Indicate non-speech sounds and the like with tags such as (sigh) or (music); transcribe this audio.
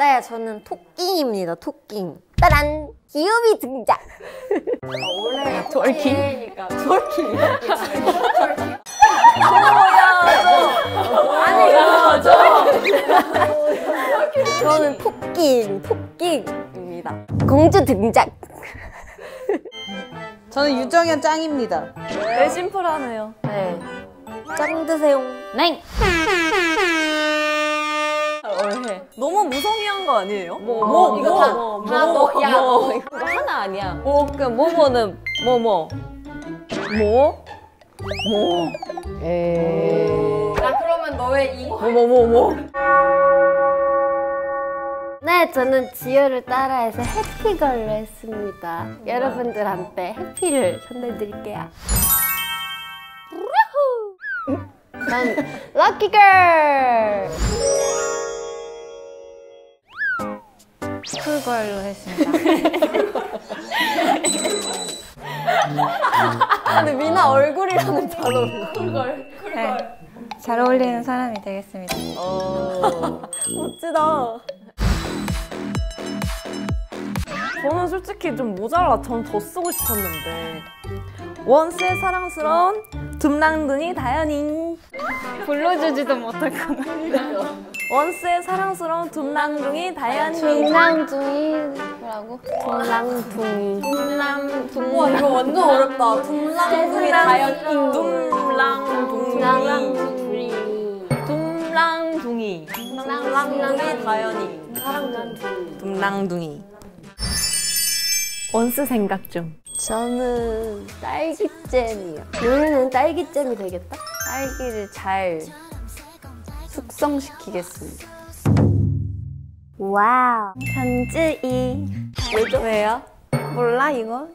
네, 저는 토끼입니다. 토끼. 따란! 귀요미 등장! 원래 돌킹? 돌킹. 저는 토끼, 토끼입니다. 공주 등장! 저는 유정현 짱입니다. 네, 심플하네요. 네. 짱 드세요. 네. 거 아니에요? 뭐, 뭐, 이거 다- 다 너, 야, 너. 이거 하나 아니야. 뭐, 그, 뭐뭐는, 뭐, 뭐. 뭐? 뭐. 에이. 나 그러면 너의 이거. 뭐, 뭐, 뭐, 뭐. 네, 저는 지효를 따라해서 해피걸로 했습니다. 여러분들한테 해피를 전해드릴게요. 우후! 난 럭키걸! 쿨걸로 했습니다. 아, (laughs) 근데 미나 얼굴이랑은 잘 어울려. 네. 잘 어울리는 사람이 되겠습니다. 어. (laughs) 멋지다. 저는 솔직히 좀 모자라. 전 더 쓰고 싶었는데. 원스의 사랑스러운 둠랑둥이 다현이. 불러주지도 못할 것 같아요. 원스의 사랑스러운 둠랑둥이 다현이. 중랑둥이 뭐라고? 둥랑둥이. 둥랑둥이. 와, 이거 완전 어렵다. 둥랑둥이 다현. 둠랑둥이. 둥랑둥이. 둠랑둥이. 둠랑둥이 다현이. 사랑둥이. 둠랑둥이. 원스 생각 중. 저는 딸기잼이요. 노래는 딸기잼이 되겠다? 딸기를 잘 숙성시키겠습니다. 와우. 편지이. 왜죠? 왜요? 몰라 이거?